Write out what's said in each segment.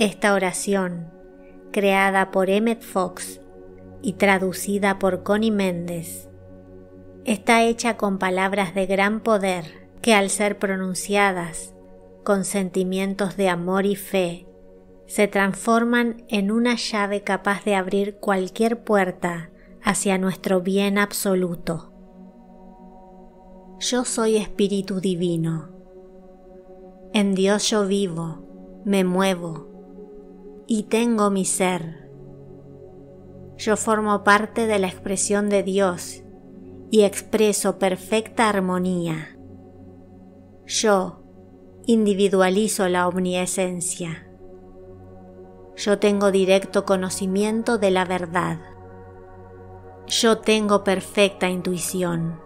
Esta oración, creada por Emmett Fox y traducida por Connie Méndez, está hecha con palabras de gran poder que al ser pronunciadas con sentimientos de amor y fe, se transforman en una llave capaz de abrir cualquier puerta hacia nuestro bien absoluto. Yo soy espíritu divino. En Dios yo vivo, me muevo y tengo mi ser. Yo formo parte de la expresión de Dios y expreso perfecta armonía. Yo individualizo la omniesencia. Yo tengo directo conocimiento de la verdad. Yo tengo perfecta intuición.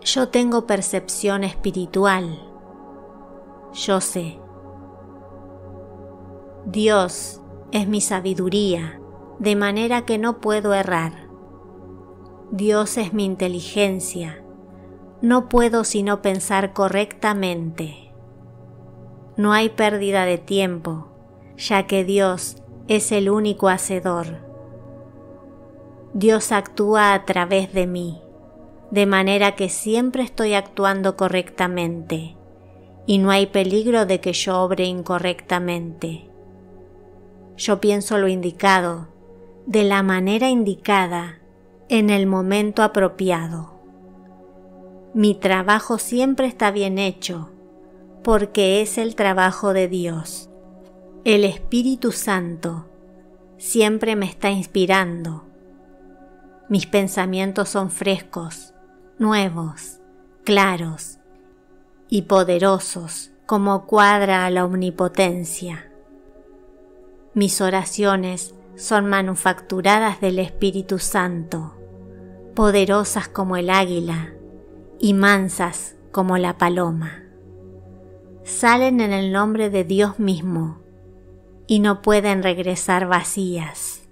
Yo tengo percepción espiritual. Yo sé. Dios es mi sabiduría, de manera que no puedo errar. Dios es mi inteligencia. No puedo sino pensar correctamente. No hay pérdida de tiempo, ya que Dios es el único hacedor. Dios actúa a través de mí, de manera que siempre estoy actuando correctamente y no hay peligro de que yo obre incorrectamente. Yo pienso lo indicado, de la manera indicada, en el momento apropiado. Mi trabajo siempre está bien hecho, porque es el trabajo de Dios. El Espíritu Santo siempre me está inspirando. Mis pensamientos son frescos, nuevos, claros y poderosos como cuadra a la omnipotencia. Mis oraciones son manufacturadas del Espíritu Santo, poderosas como el águila y mansas como la paloma. Salen en el nombre de Dios mismo y no pueden regresar vacías.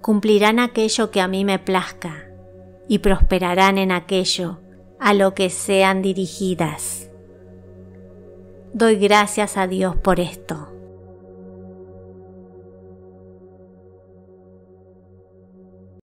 Cumplirán aquello que a mí me plazca y prosperarán en aquello a lo que sean dirigidas. Doy gracias a Dios por esto